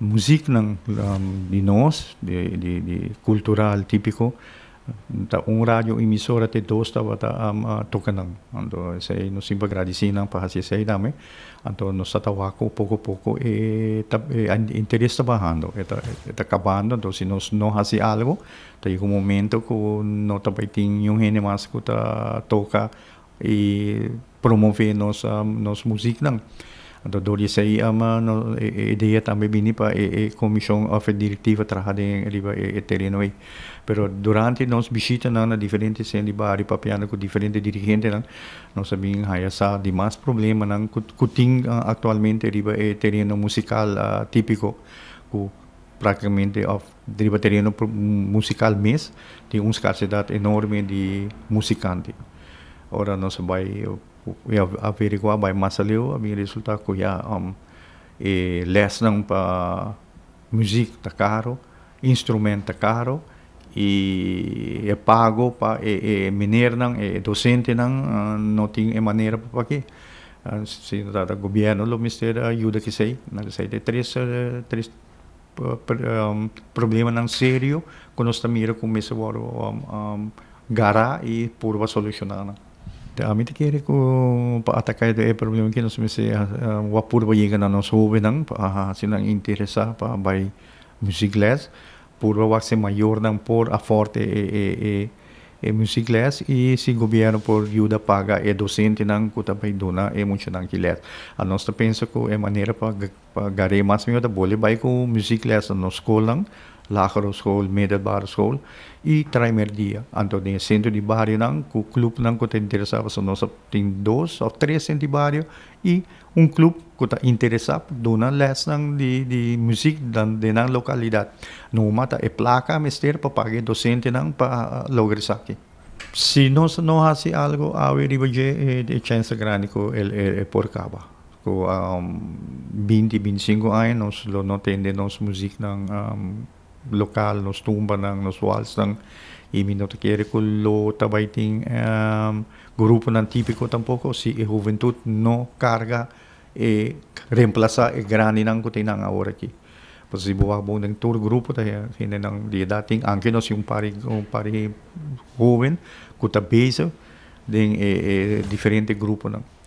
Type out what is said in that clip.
muziek ng um, di nós, di, di, di cultural típico, ta un radio emisora te dos ta wata am um, uh, tokanang ando say no simba gradisinang pahasi say dame anto no satawako pouco pouco e ta e, interesse trabajando eta eta acabando então se nos não hasi algo. Ta um momento ko no ta paiting yung hene mas ko ta toca e promover nos um, nos music nang Door sa ama no ideia também bini pa e, e comissão of diretiva trabajada em riba e, e terreno. Pero durante nos visita na na diferentes sen di bari papiano com diferentes dirigentes nan nós sabing haya sa di mas problema nang kuting uh, actualmente riba e terreno musical uh, típico ku praticamente riba terreno musical mes di un scarsidade enorme di musicanti. Ora nós vai ia averiguar by masaliw ang resulta ko ya um e les ng pa music ta caro instrument ta caro e e pago pa e, e miner ng e docente ng uh, noting e manera pa pa ki uh, si tata gobyerno lo mister ayuda ki say nagsay de tres uh, tres um, problema ng serio kuno sta mira may saboro um, um, gara e purwa solusyonan Amit kiri ko paatakai de problema que nós me se wapur ba yiga na nos hovenang pa sinang interesa pa by music les purva wakse maior nang por a forte e e e music les e si governo por ajuda paga e docente nang kuta bay dona e muito nang kiles a nós pensa ko é maneira pa pa gare mas mi da bole bay ko music les no school nang lagere school, middelbare school. E primeiro dia, então no centro de bairro não, o clube não que te interessava, só nós tem dois ou três centros de bairro e um clube que te interessava, dona lesson de de música de na localidade. No mata é placa, mister para pagar docente não para lograr aqui. Se nós não fazemos algo, a verificar de chance grande que é, é por cabo. Com um, 20, 25 anos, não temos música não lokal nos tumba ng nos walls ng iminotakere ko lo tabaiting um, grupo ng tipiko tampoko si e juventud no carga e reemplaza e grani ng kutinang ahora ki Pues si buwak buong ng tour grupo tayo hindi ng di dating angke no si un pari un pari joven kuta base ding e, e differente grupo ng